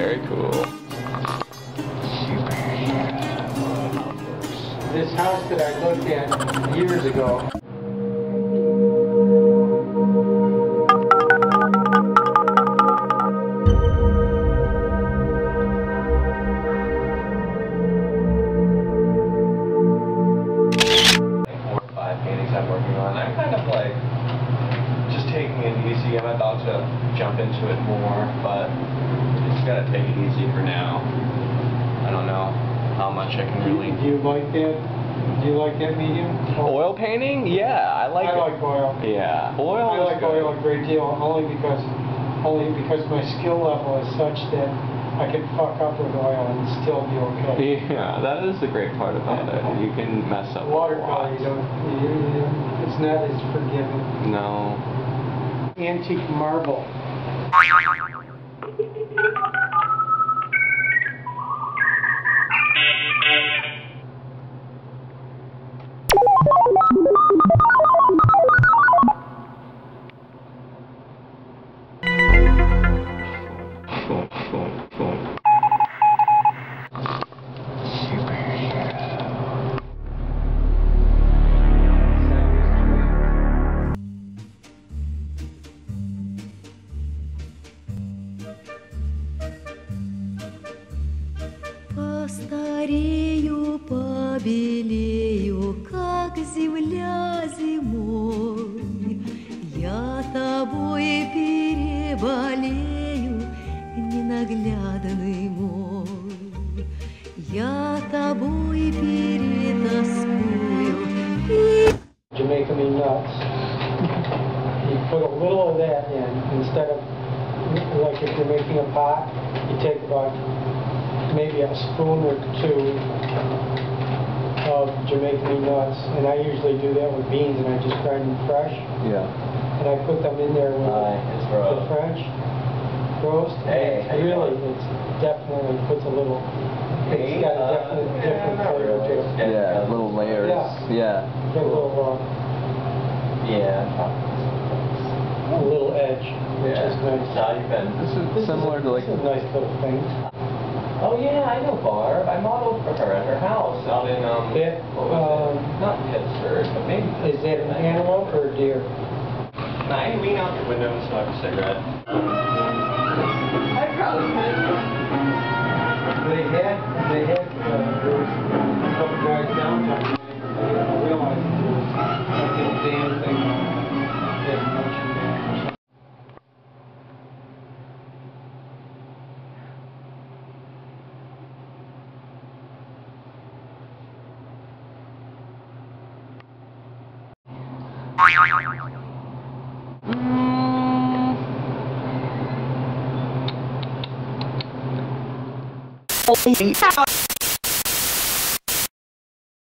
Very cool. This house that I looked at years ago. Four or five paintings I'm working on. I'm kind of like just taking it easy. I'm about to jump into it more, but just gotta take it easy for now. I don't know how much I can really. Do you like that? Do you like that medium? Oil painting? Yeah, I like I it. like oil. Yeah, oil. I like good. oil a great deal, only because, only because my skill level is such that I can fuck up with oil and still be okay. Yeah, that is the great part about it. You can mess up. Watercolor, you don't, you, you, it's not as forgiving. No. Antique marble. Постарею, побелею, как земля зимой. Я тобой переболею, ненаглядный мой. Я тобой перетаскую и put a little of that in instead of, like if you're making a pot, you take about maybe a spoon or two of Jamaican nuts. And I usually do that with beans and I just grind them fresh. Yeah. And I put them in there with it's the French roast. Hey, you Really, it's definitely puts a little, it's got a uh, definite yeah, different flavor to it. Yeah, little layers. Yeah. Yeah. A little, uh, Yeah. a little edge, which is nice. How you been? This is similar to like. This is a nice little thing. Oh yeah, I know Barb. I modeled for her at her house out in um. It, what was um, it? Not Pittsburgh, but maybe. Is that an antelope or a deer? Nah, I lean out your window and smoke a cigarette. I probably could. Oh,